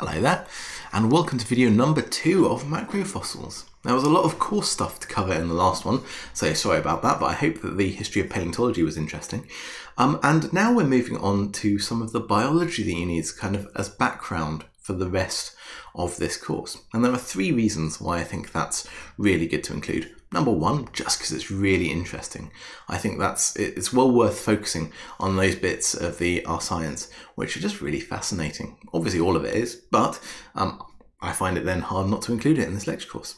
Hello there, and welcome to video number two of Macrofossils. There was a lot of course stuff to cover in the last one, so sorry about that, but I hope that the history of paleontology was interesting. Um, and now we're moving on to some of the biology that you need kind of as background for the rest of this course. And there are three reasons why I think that's really good to include. Number one, just because it's really interesting. I think that's it's well worth focusing on those bits of the our science which are just really fascinating. Obviously, all of it is, but um, I find it then hard not to include it in this lecture course.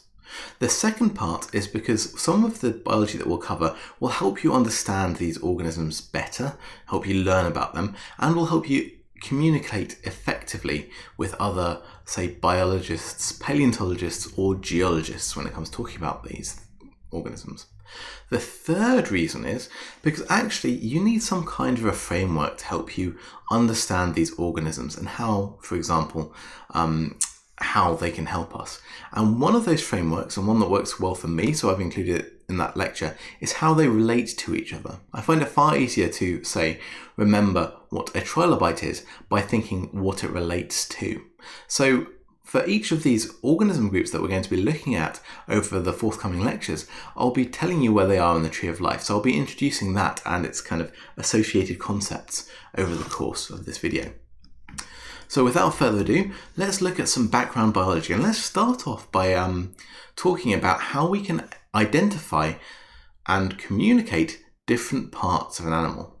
The second part is because some of the biology that we'll cover will help you understand these organisms better, help you learn about them, and will help you communicate effectively with other, say, biologists, paleontologists, or geologists when it comes to talking about these organisms. The third reason is because actually you need some kind of a framework to help you understand these organisms and how, for example, um, how they can help us. And one of those frameworks, and one that works well for me, so I've included it in that lecture, is how they relate to each other. I find it far easier to say, remember what a trilobite is by thinking what it relates to. So for each of these organism groups that we're going to be looking at over the forthcoming lectures, I'll be telling you where they are in the tree of life. So I'll be introducing that and its kind of associated concepts over the course of this video. So without further ado, let's look at some background biology and let's start off by um, talking about how we can identify and communicate different parts of an animal.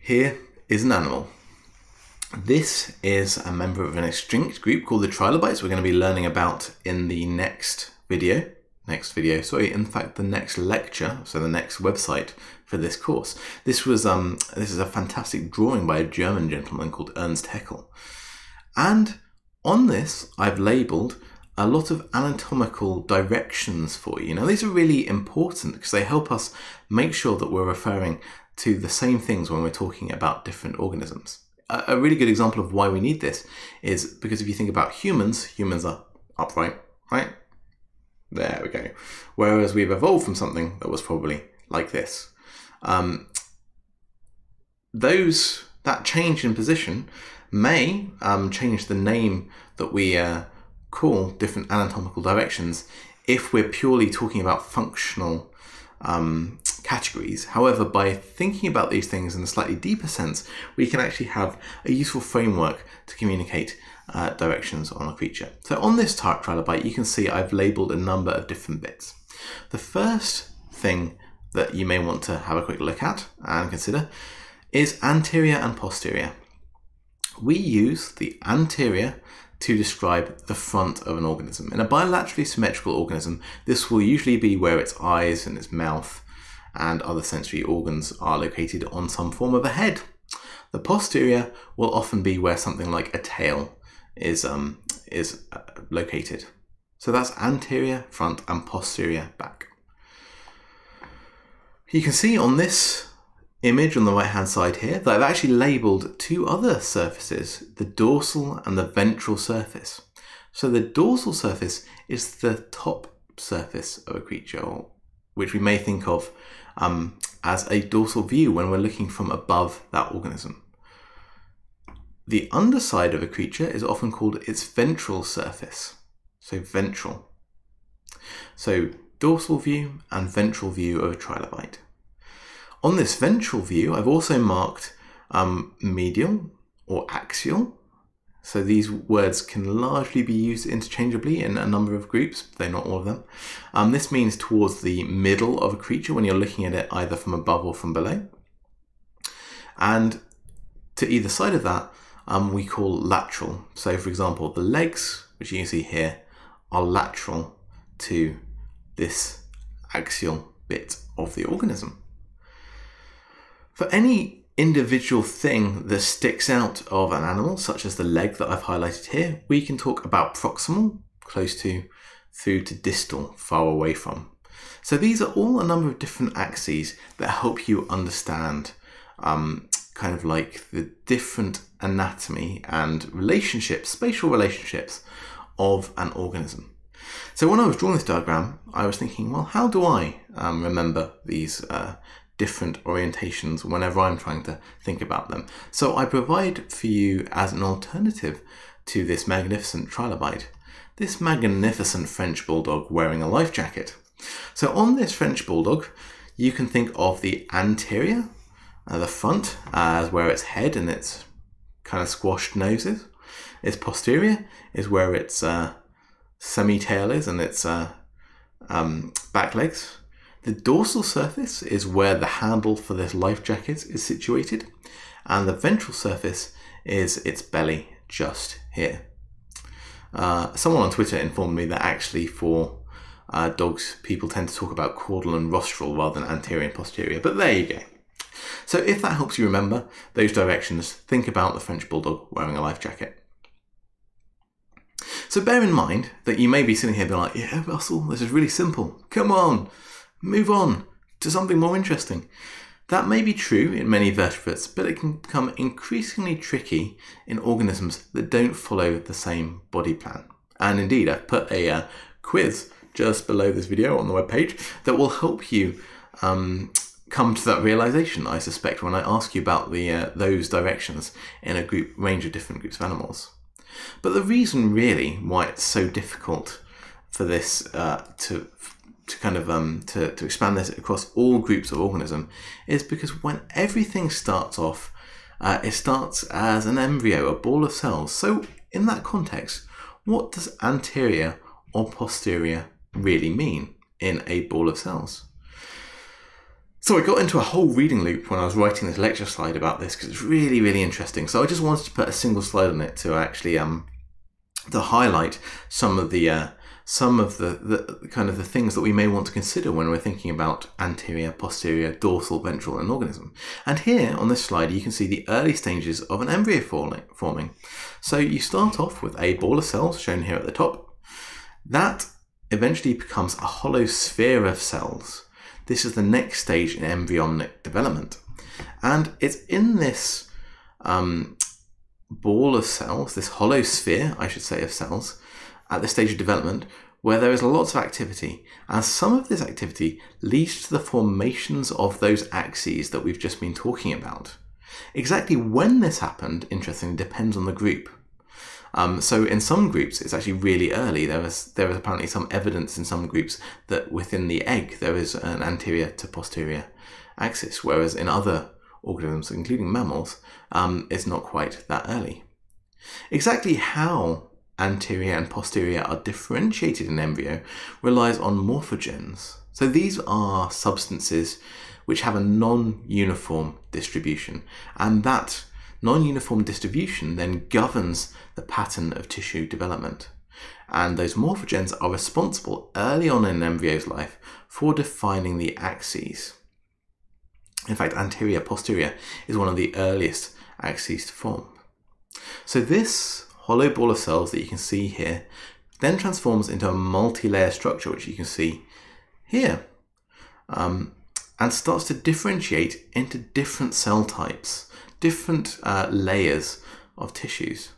Here is an animal. This is a member of an extinct group called the trilobites we're going to be learning about in the next video. Next video, sorry, in fact, the next lecture, so the next website for this course. This was um, this is a fantastic drawing by a German gentleman called Ernst Haeckel, and on this I've labelled a lot of anatomical directions for you. Now these are really important because they help us make sure that we're referring to the same things when we're talking about different organisms a really good example of why we need this is because if you think about humans, humans are upright, right? There we go. Whereas we've evolved from something that was probably like this. Um, those that change in position may um, change the name that we uh, call different anatomical directions if we're purely talking about functional um, categories. However, by thinking about these things in a slightly deeper sense, we can actually have a useful framework to communicate uh, directions on a creature. So on this trilobite, you can see I've labeled a number of different bits. The first thing that you may want to have a quick look at and consider is anterior and posterior. We use the anterior to describe the front of an organism. In a bilaterally symmetrical organism, this will usually be where its eyes and its mouth and other sensory organs are located on some form of a head. The posterior will often be where something like a tail is, um, is uh, located. So that's anterior, front, and posterior back. You can see on this image on the right hand side here that I've actually labelled two other surfaces, the dorsal and the ventral surface. So the dorsal surface is the top surface of a creature, which we may think of um, as a dorsal view when we're looking from above that organism. The underside of a creature is often called its ventral surface. So ventral. So dorsal view and ventral view of a trilobite. On this ventral view, I've also marked um, medial or axial so these words can largely be used interchangeably in a number of groups, though not all of them. Um, this means towards the middle of a creature when you're looking at it either from above or from below. And to either side of that, um, we call lateral. So for example, the legs, which you can see here, are lateral to this axial bit of the organism. For any individual thing that sticks out of an animal, such as the leg that I've highlighted here, we can talk about proximal, close to, through to distal, far away from. So these are all a number of different axes that help you understand um, kind of like the different anatomy and relationships, spatial relationships of an organism. So when I was drawing this diagram, I was thinking, well, how do I um, remember these uh, different orientations whenever I'm trying to think about them. So I provide for you as an alternative to this magnificent trilobite, this magnificent French bulldog wearing a life jacket. So on this French bulldog, you can think of the anterior, uh, the front, as where its head and its kind of squashed nose is. Its posterior is where its uh, semi-tail is and its uh, um, back legs. The dorsal surface is where the handle for this life jacket is situated, and the ventral surface is its belly just here. Uh, someone on Twitter informed me that actually for uh, dogs, people tend to talk about caudal and rostral rather than anterior and posterior, but there you go. So if that helps you remember those directions, think about the French Bulldog wearing a life jacket. So bear in mind that you may be sitting here being like, yeah, Russell, this is really simple. Come on, move on to something more interesting. That may be true in many vertebrates, but it can become increasingly tricky in organisms that don't follow the same body plan. And indeed, I've put a uh, quiz just below this video on the webpage that will help you um, come to that realization, I suspect, when I ask you about the uh, those directions in a group range of different groups of animals. But the reason, really, why it's so difficult for this uh, to to kind of um, to, to expand this across all groups of organism is because when everything starts off, uh, it starts as an embryo, a ball of cells. So in that context, what does anterior or posterior really mean in a ball of cells? So I got into a whole reading loop when I was writing this lecture slide about this because it's really, really interesting. So I just wanted to put a single slide on it to actually um to highlight some of the uh, some of the, the kind of the things that we may want to consider when we're thinking about anterior, posterior, dorsal, ventral, and organism. And here on this slide, you can see the early stages of an embryo forming. So you start off with a ball of cells shown here at the top. That eventually becomes a hollow sphere of cells. This is the next stage in embryonic development. And it's in this um, ball of cells, this hollow sphere, I should say, of cells, at this stage of development where there is lots of activity, and some of this activity leads to the formations of those axes that we've just been talking about. Exactly when this happened, interestingly, depends on the group. Um, so in some groups, it's actually really early. There is there is apparently some evidence in some groups that within the egg there is an anterior to posterior axis, whereas in other organisms, including mammals, um, it's not quite that early. Exactly how anterior and posterior are differentiated in embryo relies on morphogens. So these are substances which have a non-uniform distribution and that non-uniform distribution then governs the pattern of tissue development. And those morphogens are responsible early on in an embryo's life for defining the axes. In fact, anterior posterior is one of the earliest axes to form. So this hollow ball of cells that you can see here then transforms into a multi-layer structure, which you can see here, um, and starts to differentiate into different cell types, different uh, layers of tissues.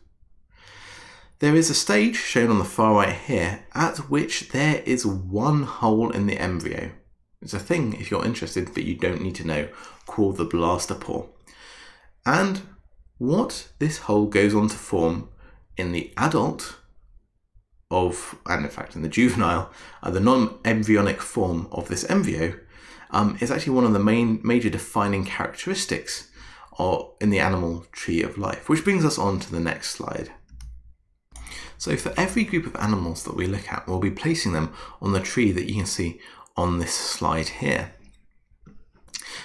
There is a stage shown on the far right here at which there is one hole in the embryo. It's a thing, if you're interested, but you don't need to know, called the blastopore. And what this hole goes on to form in the adult of, and in fact in the juvenile, uh, the non-embryonic form of this embryo um, is actually one of the main major defining characteristics of, in the animal tree of life, which brings us on to the next slide. So for every group of animals that we look at, we'll be placing them on the tree that you can see on this slide here.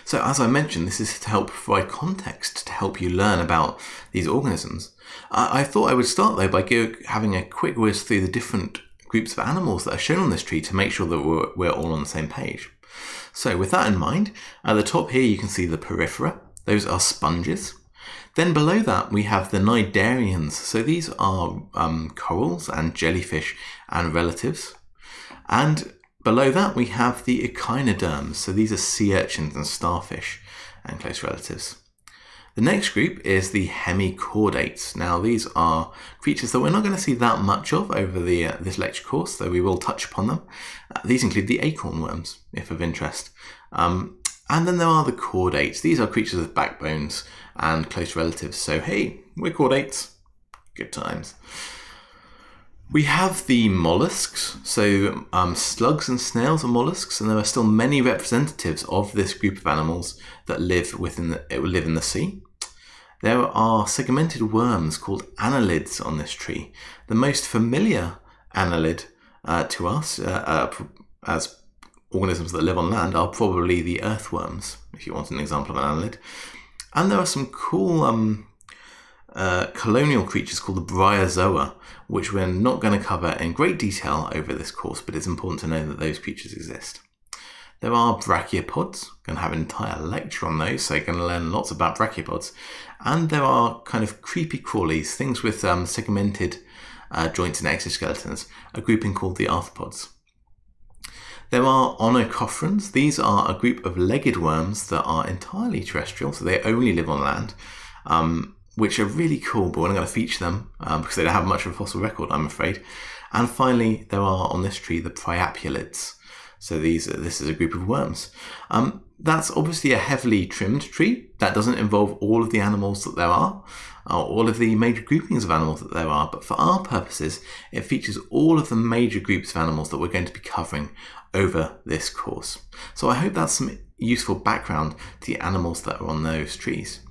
So as I mentioned, this is to help provide context to help you learn about these organisms. I thought I would start though by having a quick whiz through the different groups of animals that are shown on this tree to make sure that we're, we're all on the same page. So with that in mind, at the top here you can see the porifera. Those are sponges. Then below that we have the cnidarians. So these are um, corals and jellyfish and relatives. And below that we have the echinoderms. So these are sea urchins and starfish and close relatives. The next group is the hemichordates. Now these are creatures that we're not going to see that much of over the uh, this lecture course, though we will touch upon them. Uh, these include the acorn worms, if of interest. Um, And then there are the chordates. These are creatures with backbones and close relatives. So hey, we're chordates. Good times. We have the mollusks, so um, slugs and snails are mollusks, and there are still many representatives of this group of animals that live within the, live in the sea. There are segmented worms called annelids on this tree. The most familiar annelid uh, to us uh, uh, as organisms that live on land are probably the earthworms, if you want an example of an annelid. And there are some cool um, uh, colonial creatures called the bryozoa, which we're not going to cover in great detail over this course, but it's important to know that those creatures exist. There are brachiopods, going to have an entire lecture on those, so you're going to learn lots about brachiopods. And there are kind of creepy crawlies, things with um, segmented uh, joints and exoskeletons, a grouping called the arthropods. There are onychophorans. These are a group of legged worms that are entirely terrestrial, so they only live on land. Um, which are really cool, but we're not going to feature them um, because they don't have much of a fossil record, I'm afraid. And finally, there are on this tree the priapulids. So these, this is a group of worms. Um, that's obviously a heavily trimmed tree. That doesn't involve all of the animals that there are, or all of the major groupings of animals that there are. But for our purposes, it features all of the major groups of animals that we're going to be covering over this course. So I hope that's some useful background to the animals that are on those trees.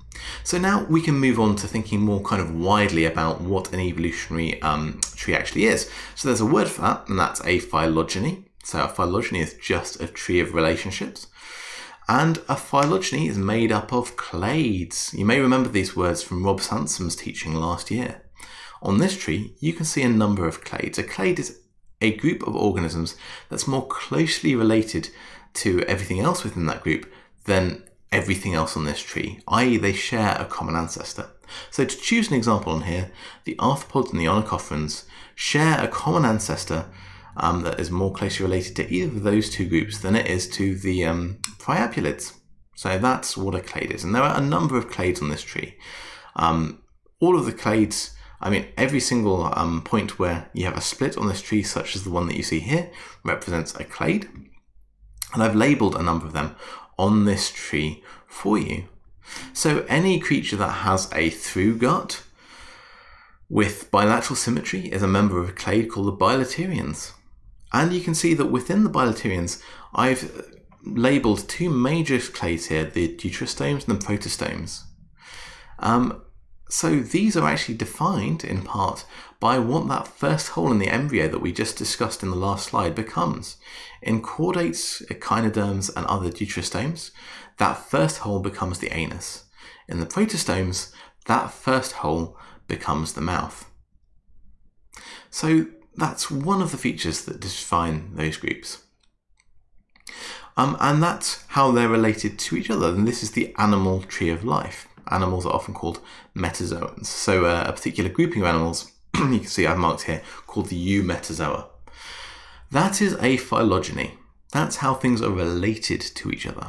So now we can move on to thinking more kind of widely about what an evolutionary um, tree actually is. So there's a word for that, and that's a phylogeny. So a phylogeny is just a tree of relationships. And a phylogeny is made up of clades. You may remember these words from Rob Sansom's teaching last year. On this tree, you can see a number of clades. A clade is a group of organisms that's more closely related to everything else within that group than everything else on this tree, i.e. they share a common ancestor. So to choose an example on here, the arthropods and the onychophorans share a common ancestor um, that is more closely related to either of those two groups than it is to the um, priapulids. So that's what a clade is. And there are a number of clades on this tree. Um, all of the clades, I mean, every single um, point where you have a split on this tree, such as the one that you see here, represents a clade. And I've labeled a number of them on this tree for you. So any creature that has a through gut with bilateral symmetry is a member of a clade called the bilaterians. And you can see that within the bilaterians, I've labeled two major clades here, the deuterostomes and the protostomes. Um, so these are actually defined in part by what that first hole in the embryo that we just discussed in the last slide becomes. In chordates, echinoderms, and other deuterostomes, that first hole becomes the anus. In the protostomes, that first hole becomes the mouth. So that's one of the features that define those groups. Um, and that's how they're related to each other. And this is the animal tree of life animals are often called metazoans. So uh, a particular grouping of animals, you can see I've marked here, called the Eumetazoa. That is a phylogeny. That's how things are related to each other.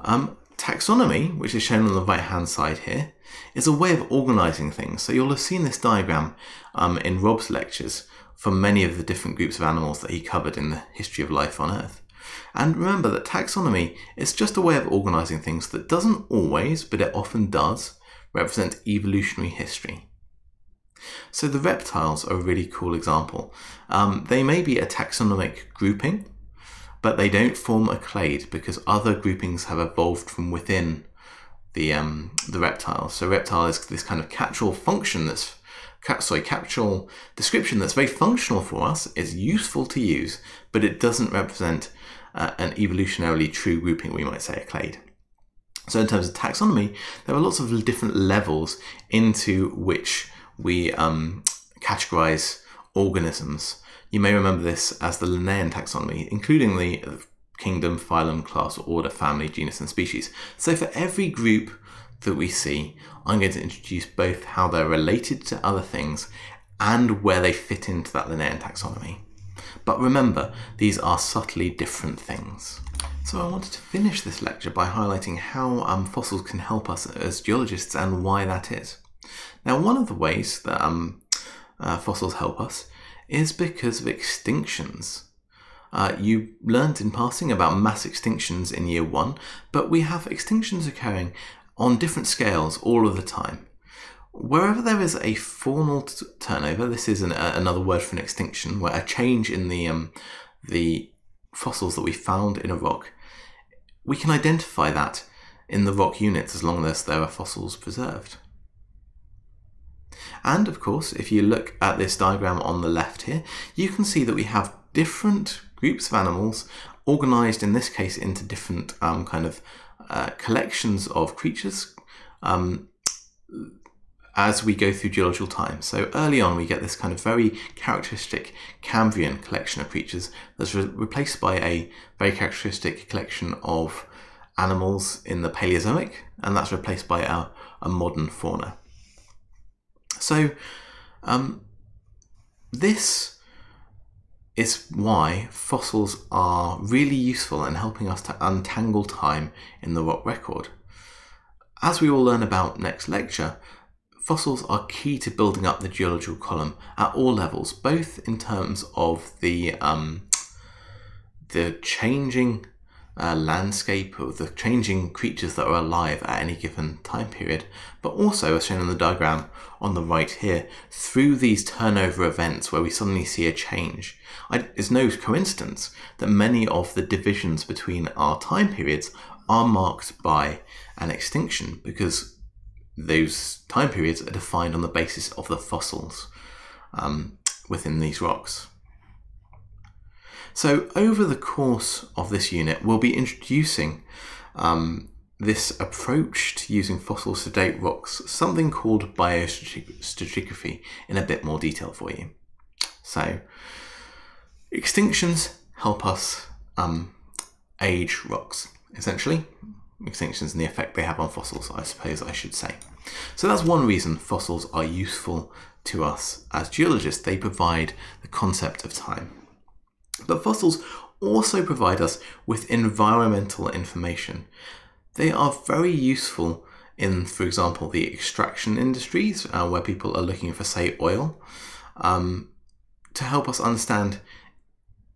Um, taxonomy, which is shown on the right hand side here, is a way of organizing things. So you'll have seen this diagram um, in Rob's lectures for many of the different groups of animals that he covered in the history of life on Earth. And remember that taxonomy is just a way of organizing things that doesn't always, but it often does, represent evolutionary history. So the reptiles are a really cool example. Um, they may be a taxonomic grouping, but they don't form a clade because other groupings have evolved from within the um, the reptile. So reptile is this kind of catch-all function that's sorry, catch-all description that's very functional for us. It's useful to use, but it doesn't represent uh, an evolutionarily true grouping, we might say a clade. So in terms of taxonomy, there are lots of different levels into which we um, categorize organisms. You may remember this as the Linnaean taxonomy, including the kingdom, phylum, class, order, family, genus, and species. So for every group that we see, I'm going to introduce both how they're related to other things and where they fit into that Linnaean taxonomy. But remember, these are subtly different things. So I wanted to finish this lecture by highlighting how um, fossils can help us as geologists and why that is. Now, one of the ways that um, uh, fossils help us is because of extinctions. uh, you learned in passing about mass extinctions in year one, but we have extinctions occurring on different scales all of the time. Wherever there is a faunal t- turnover, this is an, uh, another word for an extinction, where a change in the um, the fossils that we found in a rock, we can identify that in the rock units as long as there are fossils preserved. And of course, if you look at this diagram on the left here, you can see that we have different groups of animals organized in this case into different um, kind of uh, collections of creatures um, as we go through geological time. So early on, we get this kind of very characteristic Cambrian collection of creatures that's re- replaced by a very characteristic collection of animals in the Paleozoic, and that's replaced by a, a modern fauna. So, um, this is why fossils are really useful in helping us to untangle time in the rock record. As we will learn about next lecture, fossils are key to building up the geological column at all levels, both in terms of the um, the changing uh, landscape of the changing creatures that are alive at any given time period, but also, as shown in the diagram on the right here, through these turnover events where we suddenly see a change. I, it's no coincidence that many of the divisions between our time periods are marked by an extinction because those time periods are defined on the basis of the fossils um, within these rocks. So, over the course of this unit, we'll be introducing um, this approach to using fossils to date rocks, something called biostratigraphy, in a bit more detail for you. So, extinctions help us um, age rocks, essentially. Extinctions and the effect they have on fossils, I suppose I should say. So, that's one reason fossils are useful to us as geologists. They provide the concept of time. But fossils also provide us with environmental information. They are very useful in, for example, the extraction industries, uh, where people are looking for, say, oil, um, to help us understand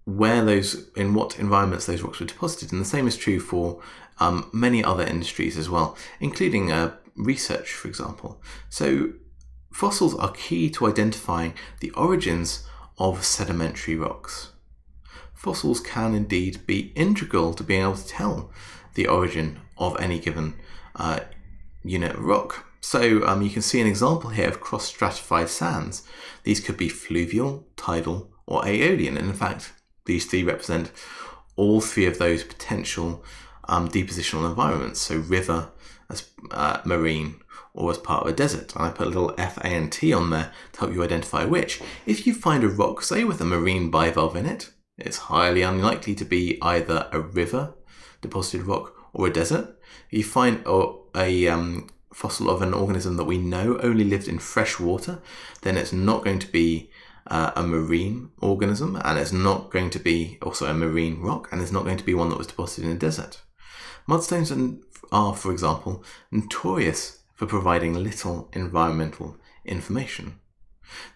where those, in what environments those rocks were deposited. And the same is true for um, many other industries as well, including uh, research, for example. So, fossils are key to identifying the origins of sedimentary rocks fossils can indeed be integral to being able to tell the origin of any given uh, unit of rock. So um, you can see an example here of cross-stratified sands. These could be fluvial, tidal, or aeolian. And in fact, these three represent all three of those potential um, depositional environments. So river, as uh, marine, or as part of a desert. And I put a little F, A, and T on there to help you identify which. If you find a rock, say with a marine bivalve in it, it's highly unlikely to be either a river deposited rock or a desert. If you find a, a um, fossil of an organism that we know only lived in fresh water, then it's not going to be uh, a marine organism, and it's not going to be also a marine rock, and it's not going to be one that was deposited in a desert. Mudstones are, for example, notorious for providing little environmental information.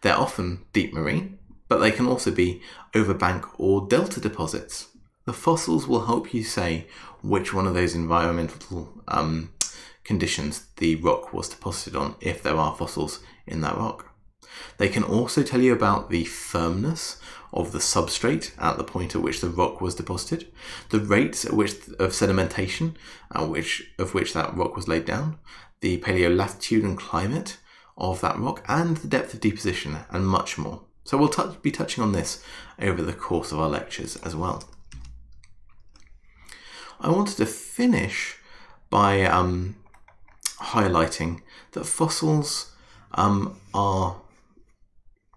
They're often deep marine, but they can also be overbank or delta deposits. The fossils will help you say which one of those environmental um, conditions the rock was deposited on, if there are fossils in that rock. They can also tell you about the firmness of the substrate at the point at which the rock was deposited, the rates at which of sedimentation at which of which that rock was laid down, the paleolatitude and climate of that rock, and the depth of deposition, and much more. So we'll be touching on this over the course of our lectures as well. I wanted to finish by um, highlighting that fossils um, are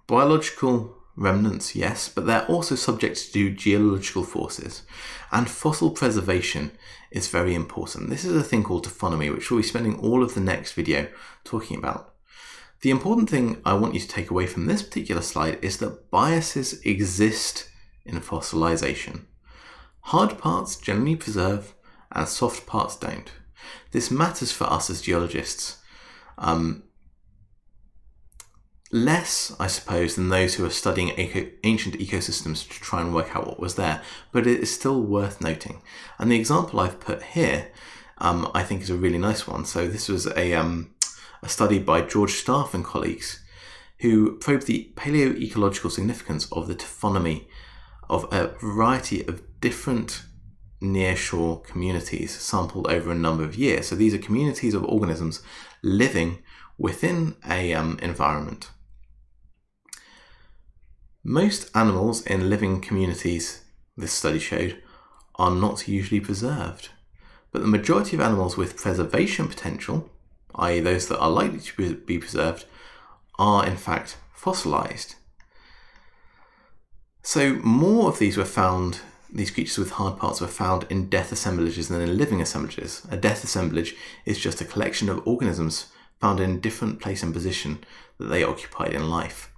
biological remnants, yes, but they're also subject to geological forces, and fossil preservation is very important. This is a thing called taphonomy, which we'll be spending all of the next video talking about. The important thing I want you to take away from this particular slide is that biases exist in fossilization. Hard parts generally preserve and soft parts don't. This matters for us as geologists. Um, less, I suppose, than those who are studying eco- ancient ecosystems to try and work out what was there, but it is still worth noting. And the example I've put here, um, I think, is a really nice one. So this was a, um, a study by George Staff and colleagues who probed the paleoecological significance of the taphonomy of a variety of different nearshore communities sampled over a number of years. So these are communities of organisms living within a um, environment. Most animals in living communities, this study showed, are not usually preserved. But the majority of animals with preservation potential, i.e., those that are likely to be preserved, are in fact fossilized. So, more of these were found, these creatures with hard parts were found in death assemblages than in living assemblages. A death assemblage is just a collection of organisms found in different place and position that they occupied in life.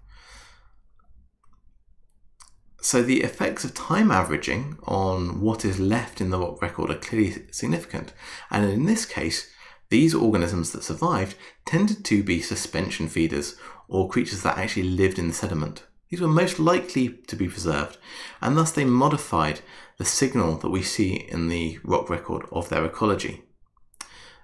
So the effects of time averaging on what is left in the rock record are clearly significant. And in this case, these organisms that survived tended to be suspension feeders or creatures that actually lived in the sediment. These were most likely to be preserved, and thus they modified the signal that we see in the rock record of their ecology.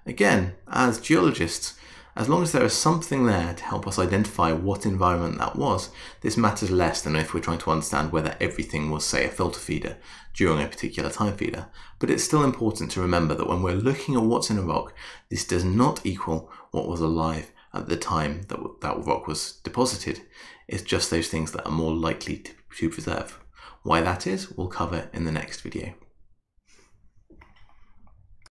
Again, as geologists, as long as there is something there to help us identify what environment that was, this matters less than if we're trying to understand whether everything was, say, a filter feeder during a particular time feeder. But it's still important to remember that when we're looking at what's in a rock, this does not equal what was alive at the time that that rock was deposited. It's just those things that are more likely to, to preserve. Why that is, we'll cover in the next video.